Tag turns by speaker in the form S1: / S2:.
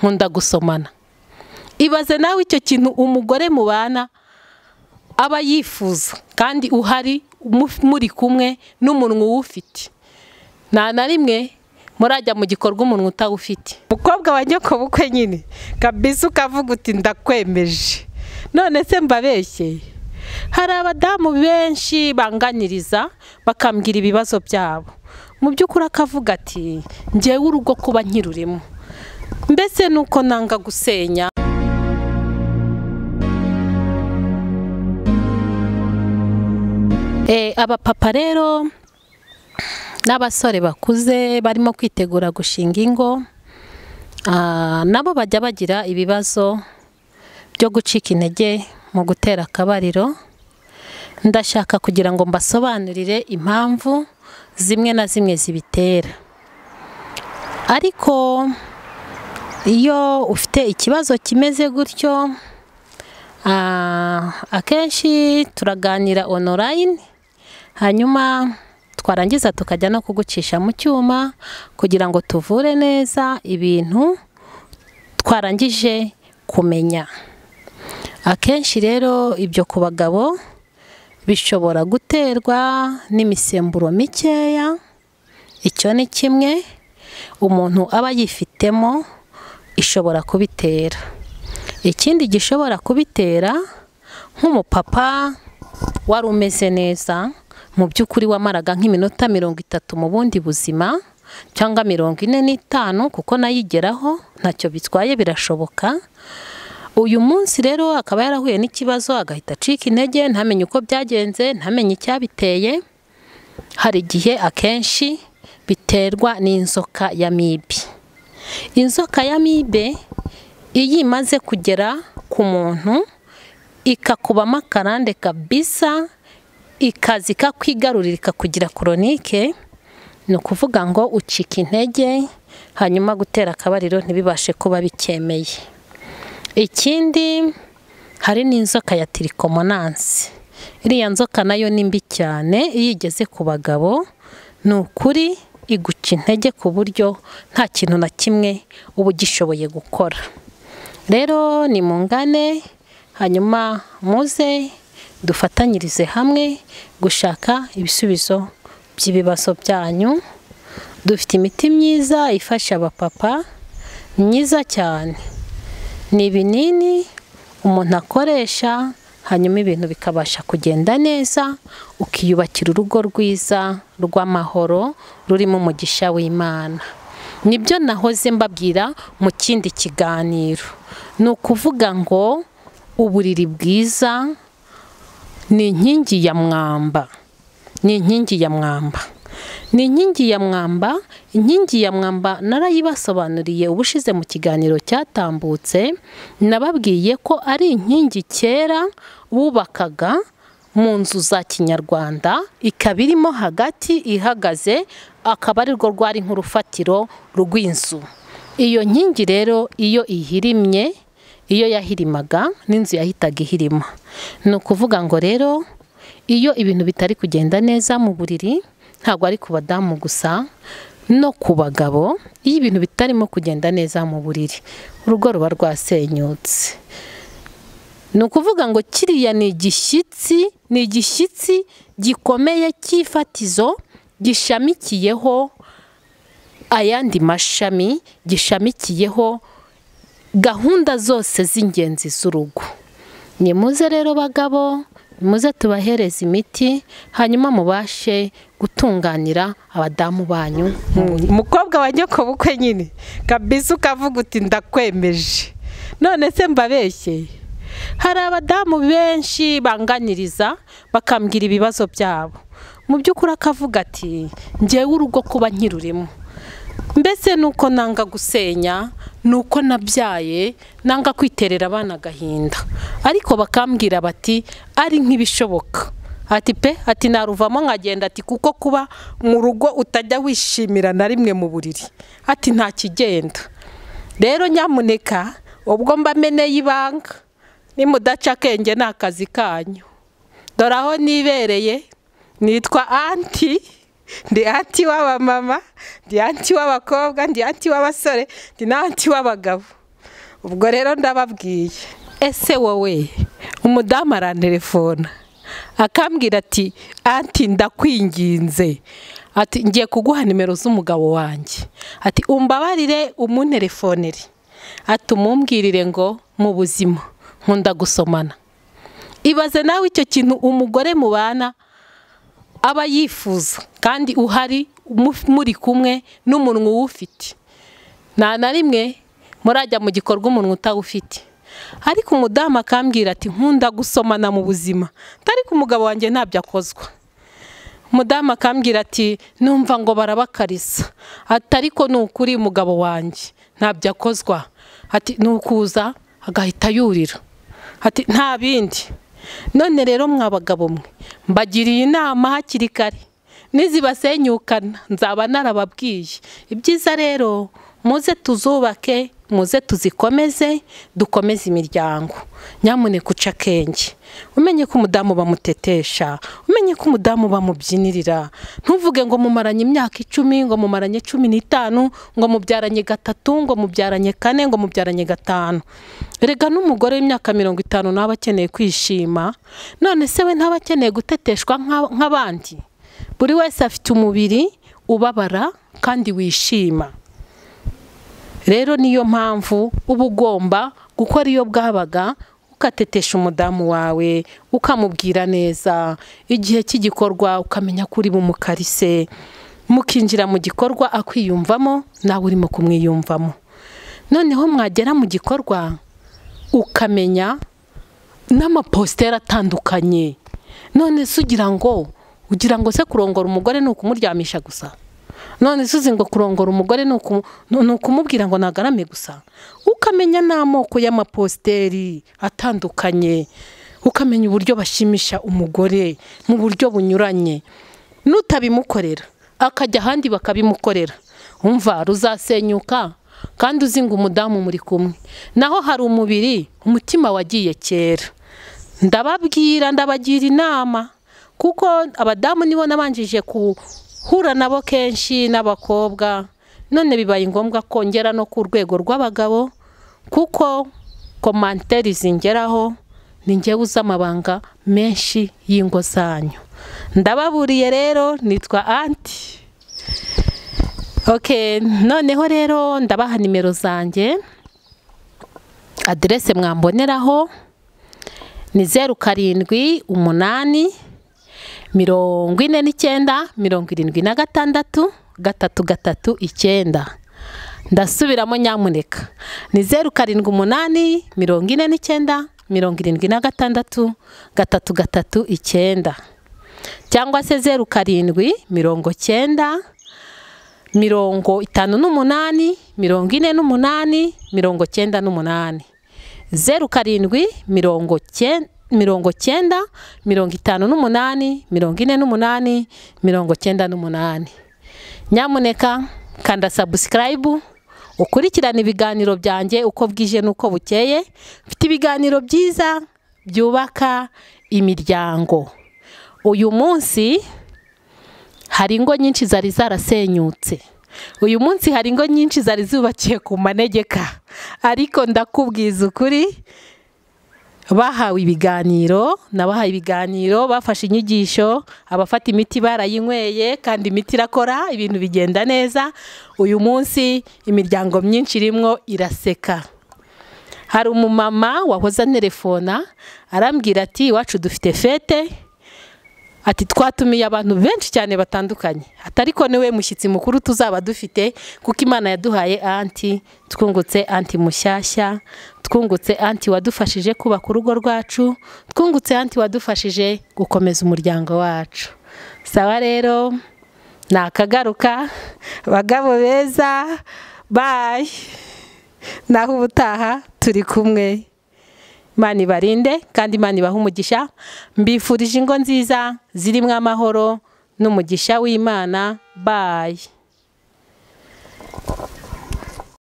S1: nkunda gusomana. Ibaze nawe icyo kintu umugore mubana aba yifuza kandi uhari muri kumwe n'umunwa uwufite. Nta na rimwe murajya mu gikorwa umuntu utawufite. Umukobwa wa nyokobukwe nyine kabisa ukavuga uti ndakwemeje. None se mbabeshye? Hari abadamu benshi banganiriza bakambwira ibibazo byabo. Mu by'ukuri akavuga ati ngewe urugo kuba nkirurimo. Mbese nuko nanga gusenya? Abapapa rero n'abasore bakuze barimo kwitegura gushinga ingo nabo bajya bagira ibibazo byo gucika intege mu gutera akabariro. Ndashaka kugira ngo mbasobanurire impamvu zimwe na zimwe zibitera ariko iyo ufite ikibazo kimeze gutyo akenshi turaganira onorayini hanyuma twarangiza tukajya no kugucisha mu cyuma kugira ngo tuvure neza ibintu twarangije kumenya. Akenshi rero ibyo ku bagabo bishobora guterwa n'imisemburo mikeya icyo ni kimwe umuntu aba yifitemo ishobora kubitera. Ikindi gishobora kubitera nk'umupapa wari umeze neza mu by'ukuri wamaraga nk'iminota mirongo itatu mu bundi buzima cyangwa mirongo ine n'itanu kuko nayigeraho ntacyo bitwaye birashoboka. Uyu munsi rero akaba yarahuye n'ikibazo agahita acika intege ntamenye uko byagenze ntamenye icyabiteye. Hari igihe akenshi biterwa n'inzoka ya mibe inzoka ya mibe iyo imaze kugera ku muntu ikakubamo akarande kabisa ikaza ikakwigarurira ikakugira koronike ni ukuvuga ngo ucika intege hanyuma gutera akabariro ntibibashe kuba bikemeye. Ikindi hari n'inzoka ya tirikomonansi iriya nzoka na yo ni mbi cyane iyo igeze ku bagabo ni ukuri iguca intege ku buryo nta kintu na kimwe uba ugishoboye gukora. Rero ni mu ngane hanyuma muze dufatanyirize hamwe gushaka ibisubizo by'ibibazo byanyu. Dufite imiti myiza ifasha abapapa myiza cyane. Ni ibinini umuntu akoresha hanyuma ibintu bikabasha kugenda neza ukiyubakira urugo rwiza rw'amahoro rurimo umugisha w'imana. Nibyo nahoze mbabwira mu kindi kiganiro. Ni ukuvuga ngo uburiri bwiza ni inkingi ya mwamba. Ni inkingi ya mwamba. Ni inkingi ya mwamba inkingi ya mwamba narayibasobanuriye ubushize mu kiganiro cyatambutse nababwiye ko ari inkingi kera bubakaga mu nzu za kinyarwanda ikaba irimo hagati ihagaze akaba ari rwo rwari nk'urufatiro rw'inzu. Iyo nkingi rero iyo ihirimye iyo yahirimaga n'inzu yahitaga ihirima. Ni ukuvuga ngo rero iyo ibintu bitari kugenda neza mu buriri ntabwo ari ku badamu gusa no ku bagabo iyo ibintu bitarimo kugenda neza mu buriri urugo ruba rwasenyutse. Ni ukuvuga ngo kiriya ni igishyitsi ni igishyitsi gikomeye cy'ifatizo gishamikiyeho ayandi mashami gishamikiyeho gahunda zose z'ingenzi z'urugo. Ni muze rero bagabo muze tubahereze imiti hanyuma mubashe gutunganira abadamu banyu. Umukobwa wa nyokobukwe nyine kabisa ukavuga uti ndakwemeje. None se mbabeshye. Hari abadamu benshi banganiriza bakambwira ibibazo byabo. Mu by'ukuri akavuga ati ngewe urugo kuba nkirurimo. Mbese nuko nanga gusenya nuko nabyaye nanga kwiterera abana agahinda. Ariko bakambwira bati ari nk'ibishoboka. Ati pe ati naruvamo nkagenda ati kuko kuba mu rugo utajya wishimira na rimwe mu buriri. Ati nta kigenda. Rero nyamuneka ubwo mbameneye ibanga nimudaca akenge ni akazi kanyu. Dore aho nibereye nitwa anti ndi anti w'abamama ndi anti w'abakobwa ndi anti w'abasore ndi n'anti w'abagabo. Ubwo rero ndababwiye. Ese wowe umudamu arantelefona akambwira ati anti ndakwinginze. Ati ngiye kuguha nimero z'umugabo wanjye. Ati umbabarire umunterefonere. Ati umumbwirire ngo mu buzima. Nkunda gusomana. Ibaze nawe icyo kintu umugore mubana aba yifuza kandi uhari muri kumwe n'umunwa uwufite. Nta na rimwe murajya mu gikorwa umunwa utawufite. Ariko umudamu akambwira ati nkunda gusomana mu buzima. Ariko umugabo wanjye ntabyo akozwa. Umudamu akambwira ati numva ngo barabakarisa. Ati ariko ni ukuri umugabo wanjye ntabyo akozwa. Ati ni ukuza agahita yurira. Ati nta bindi. None rero mwabagabo mwe mbagiriye inama hakiri kare. Nizibasenyukana nzaba narababwiye. Ibyiza rero muze tuzubake muze tuzikomeze dukomeze imiryango. Nyamuneka uca akenge. Umenye ko umudamu bamutetesha umenye ko umudamu bamubyinirira. Ntuvuge ngo mumaranye imyaka icumi ngo mumaranye cumi n'itanu ngo mubyaranye gatatu ngo mubyaranye kane ngo mubyaranye gatanu. Rega n'umugore w'imyaka mirongo itanu nawe akeneye kwishima. None se we ntaba akeneye guteteshwa nk'abandi? Buri wese afite umubiri ubabara kandi wishima. Rero niyo mpamvu uba ugomba gukora iyo bwabaga ugatetesha umudamu wawe ukamubwira neza. Igihe cy'igikorwa ukamenya ko uri bumukarise. Mukinjira mu gikorwa akwiyumvamo nawe urimo kumwiyumvamo. Noneho mwagera mu gikorwa ukamenya n'amapositeri atandukanye. None se ugira ngo ugira ngo se kurongora umugore ni ukumuryamisha gusa? None se uzi ngo kurongora umugore ni ukumubwira ngo nagarame gusa. Ukamenya n'amoko y'amapositeri atandukanye. Ukamenya uburyo bashimisha umugore mu buryo bunyuranye. N'utabimukorera. Akajya ahandi bakabimukorera. Umva ruzasenyuka kandi uzi ngo umudamu muri kumwe. Naho hari umubiri umutima wagiye kera. Ndababwira ndabagira inama. Kuko abadamu nibo nabanjije guhura nabo kenshi n'abakobwa none bibaye ngombwa kongera no ku rwego rw'abagabo kuko komanteri zingeraho ni ngewe uzi amabanga menshi y'ingo zanyu. Ndababuriye rero nitwa anti. Oke noneho rero ndabaha nimero zanjye aderese mwamboneraho ni zeru karindwi umunani mirongo ine n'icyenda mirongo irindwi na gatandatu gatatu gatatu icyenda. Ndasubiramo nyamuneka. Ni zeru karindwi umunani mirongo ine n'icyenda mirongo irindwi na gatandatu gatatu gatatu icyenda. Cyangwa se zeru karindwi mirongo cyenda mirongo itanu n'umunani mirongo ine n'umunani mirongo cyenda n'umunani. Zeru karindwi mirongo cyenda mirongo cyenda mirongo itanu n'umunani mirongo ine n'umunani mirongo cyenda n'umunani. Nyamuneka kanda sabusikarayibu ukurikirane ibiganiro byanjye uko bwije n'uko bukeye. Mfite ibiganiro byiza byubaka imiryango. Uyu munsi hari ingo nyinshi zari zarasenyutse. Uyu munsi hari ingo nyinshi zari zubakiye ku manegeka. Ariko ndakubwiza ukuri bahawe ibiganiro nabahaye ibiganiro bafashe inyigisho abafata imiti barayinyweye kandi imiti irakora ibintu bigenda neza. Uyu munsi imiryango myinshi irimo iraseka. Hari umumama wahoze anerefona arambwira ati iwacu dufite fete. Ati twatumiye abantu benshi cyane batandukanye. Atari ko ni we mushyitsi mukuru tuzaba dufite kuko imana yaduhaye anti twungutse anti mushyashya twungutse anti wadufashije kubaka urugo rwacu twungutse anti wadufashije gukomeza umuryango wacu. Sawa rero ni akagaruka bagabo beza bayi naho ubutaha turi kumwe. Imana ibarinde kandi imana ibaha umugisha. Mbifurije ingo nziza zirimo amahoro n'umugisha w'imana. Bayi